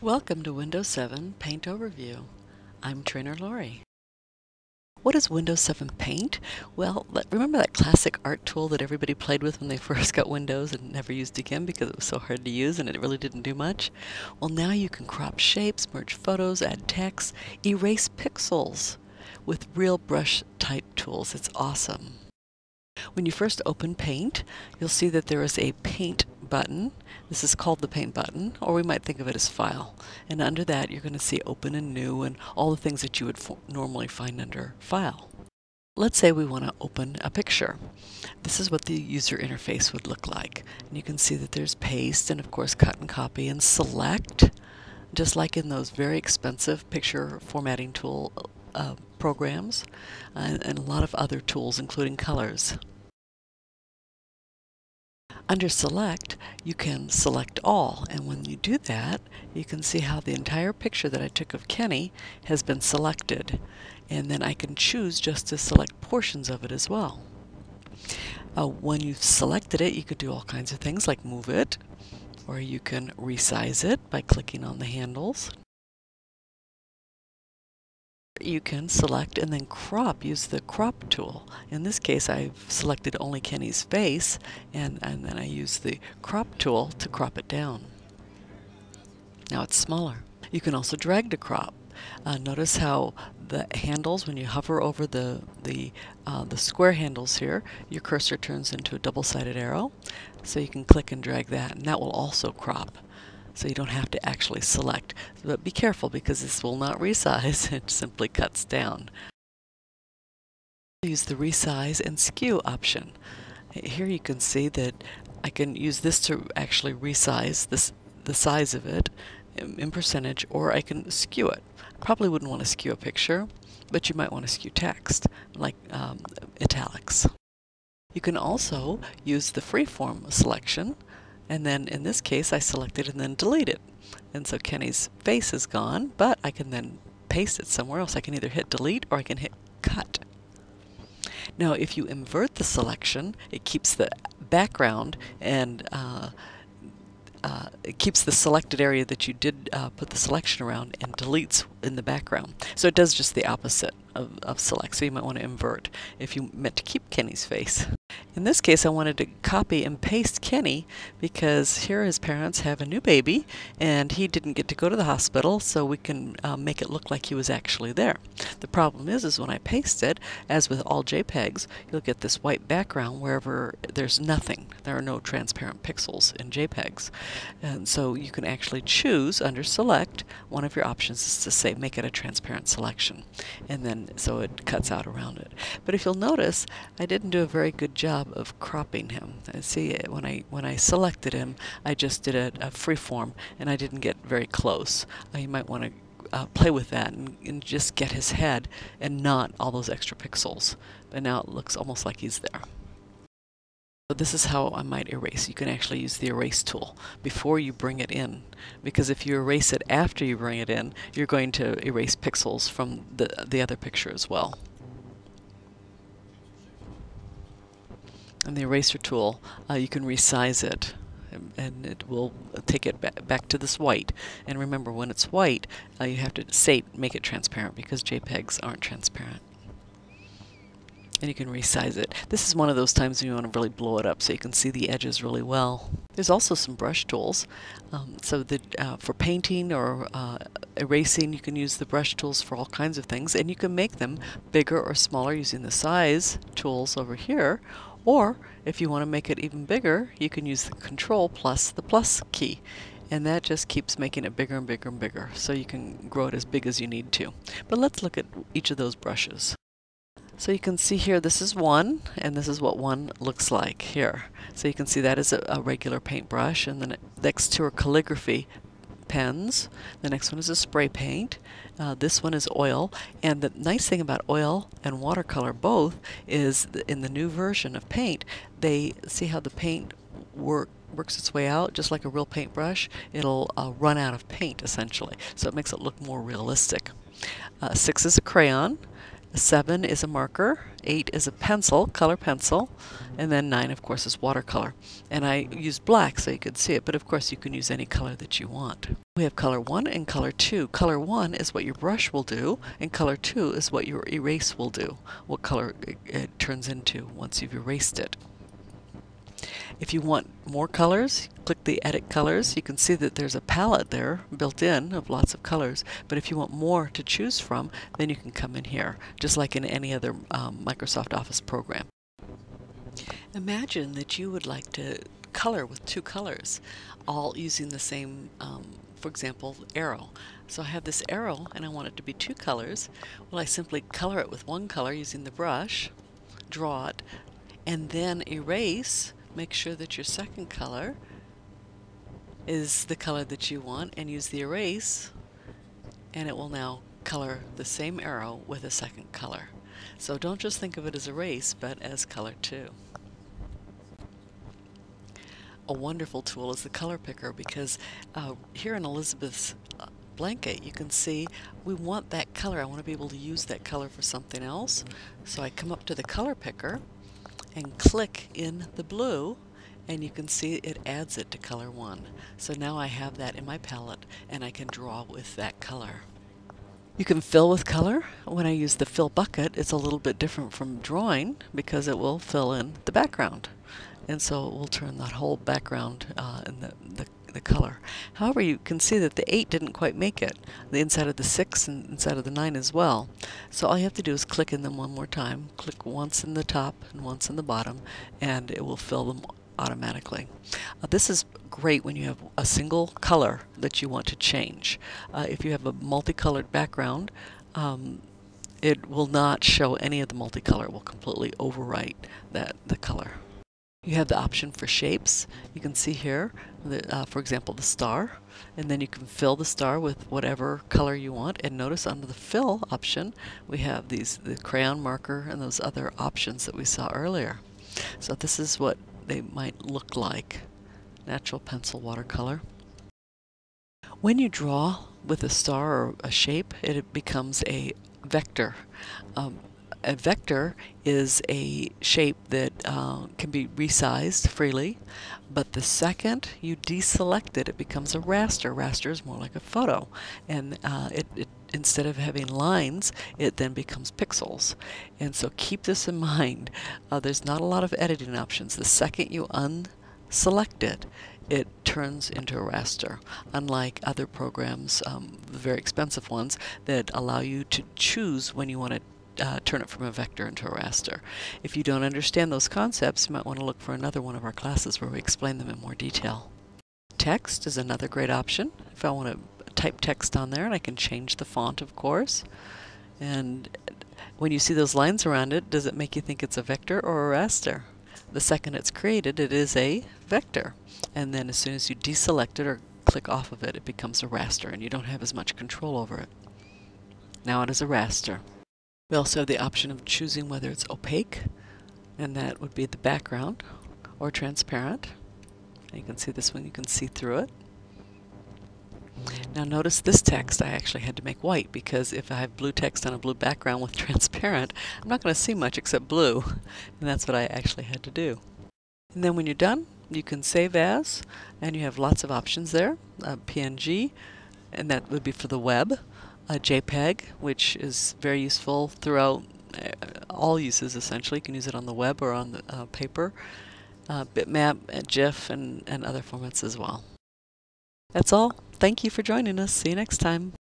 Welcome to Windows 7 Paint Overview. I'm Trainer Lori. What is Windows 7 Paint? Well, remember that classic art tool that everybody played with when they first got Windows and never used again because it was so hard to use and it really didn't do much? Well, now you can crop shapes, merge photos, add text, erase pixels with real brush type tools. It's awesome. When you first open Paint, you'll see that there is a Paint button. This is called the Paint button, or we might think of it as File. And under that, you're going to see Open and New and all the things that you would normally find under File. Let's say we want to open a picture. This is what the user interface would look like. And you can see that there's Paste and, of course, Cut and Copy and Select, just like in those very expensive picture formatting tool uh, programs, and, and a lot of other tools, including colors. Under Select, you can select all, and when you do that, you can see how the entire picture that I took of Kenny has been selected. And then I can choose just to select portions of it as well. Uh, when you've selected it, you could do all kinds of things like move it, or you can resize it by clicking on the handles you can select and then crop, use the crop tool. In this case I've selected only Kenny's face and, and then I use the crop tool to crop it down. Now it's smaller. You can also drag to crop. Uh, notice how the handles, when you hover over the, the, uh, the square handles here, your cursor turns into a double-sided arrow. So you can click and drag that, and that will also crop so you don't have to actually select. But be careful because this will not resize, it simply cuts down. Use the resize and skew option. Here you can see that I can use this to actually resize this, the size of it in percentage or I can skew it. Probably wouldn't want to skew a picture, but you might want to skew text, like um, italics. You can also use the freeform selection and then in this case, I select it and then delete it. And so Kenny's face is gone, but I can then paste it somewhere else. I can either hit delete or I can hit cut. Now, if you invert the selection, it keeps the background and uh, uh, it keeps the selected area that you did uh, put the selection around and deletes in the background. So it does just the opposite of, of select. So you might want to invert if you meant to keep Kenny's face. In this case, I wanted to copy and paste Kenny because here his parents have a new baby and he didn't get to go to the hospital, so we can uh, make it look like he was actually there. The problem is, is when I paste it, as with all JPEGs, you'll get this white background wherever there's nothing. There are no transparent pixels in JPEGs. And so you can actually choose under Select, one of your options is to say make it a transparent selection. And then so it cuts out around it. But if you'll notice, I didn't do a very good job of cropping him. I see it when I when I selected him, I just did a, a free form and I didn't get very close. Uh, you might want to uh, play with that and, and, just get his head and not all those extra pixels. But now it looks almost like he's there. So this is how I might erase. You can actually use the erase tool before you bring it in because if you erase it after you bring it in, you're going to erase pixels from the, the other picture as well. And the eraser tool, uh, you can resize it and, it will take it ba back to this white. And remember, when it's white, uh, you have to say make it transparent because JPEGs aren't transparent. And you can resize it. This is one of those times when you want to really blow it up so you can see the edges really well. There's also some brush tools. Um, so uh, for painting or uh, erasing, you can use the brush tools for all kinds of things. And you can make them bigger or smaller using the size tools over here or if you want to make it even bigger, you can use the control plus the plus key. And that just keeps making it bigger and bigger and bigger. So you can grow it as big as you need to. But let's look at each of those brushes. So you can see here this is one, and this is what one looks like here. So you can see that is a, a regular paintbrush, and then next to are calligraphy pens. The next one is a spray paint. Uh, this one is oil. And the nice thing about oil and watercolor both is in the new version of paint, they see how the paint work works its way out just like a real paintbrush it'll uh, run out of paint essentially so it makes it look more realistic uh, six is a crayon 7 is a marker, 8 is a pencil, color pencil, and then 9 of course is watercolor. And I used black so you could see it, but of course you can use any color that you want. We have color 1 and color 2. Color 1 is what your brush will do, and color 2 is what your erase will do, what color it, it turns into once you've erased it. If you want more colors, click the Edit Colors. You can see that there's a palette there built in of lots of colors, but if you want more to choose from, then you can come in here, just like in any other um, Microsoft Office program. Imagine that you would like to color with two colors, all using the same, um, for example, arrow. So I have this arrow and I want it to be two colors. Well, I simply color it with one color using the brush, draw it, and then erase make sure that your second color is the color that you want and use the erase and it will now color the same arrow with a second color. So don't just think of it as erase but as color too. A wonderful tool is the color picker because uh, here in Elizabeth's uh, blanket you can see we want that color. I want to be able to use that color for something else. So I come up to the color picker and click in the blue and you can see it adds it to color one. So now I have that in my palette and I can draw with that color. You can fill with color. When I use the fill bucket, it's a little bit different from drawing because it will fill in the background. And so it will turn that whole background uh, in the, the, the color. However, you can see that the 8 didn't quite make it. The inside of the 6 and inside of the 9 as well. So all you have to do is click in them one more time. Click once in the top and once in the bottom and it will fill them automatically. Uh, this is great when you have a single color that you want to change. Uh, if you have a multicolored background, um, it will not show any of the multicolor. It will completely overwrite that the color. You have the option for shapes. You can see here, uh, for example, the star, and then you can fill the star with whatever color you want. And notice under the fill option, we have these the crayon marker and those other options that we saw earlier. So this is what they might look like. Natural pencil watercolor. When you draw with a star or a shape, it becomes a vector. Um, a vector is a shape that uh, can be resized freely, but the second you deselect it, it becomes a raster. Raster is more like a photo, and uh, it, it, instead of having lines, it then becomes pixels. And so keep this in mind. Uh, there's not a lot of editing options. The second you unselect it, it turns into a raster, unlike other programs, um, very expensive ones, that allow you to choose when you want to uh, turn it from a vector into a raster. If you don't understand those concepts, you might want to look for another one of our classes where we explain them in more detail. Text is another great option. If I want to type text on there, and I can change the font, of course. And when you see those lines around it, does it make you think it's a vector or a raster? The second it's created, it is a vector. And then as soon as you deselect it or click off of it, it becomes a raster, and you don't have as much control over it. Now it is a raster. We also have the option of choosing whether it's opaque, and that would be the background, or transparent. And you can see this one, you can see through it. Now notice this text I actually had to make white because if I have blue text on a blue background with transparent, I'm not going to see much except blue. And that's what I actually had to do. And then when you're done, you can save as, and you have lots of options there. Uh, PNG, and that would be for the web a JPEG, which is very useful throughout uh, all uses essentially. You can use it on the web or on the uh, paper, uh, bitmap, GIF, and, and other formats as well. That's all. Thank you for joining us. See you next time.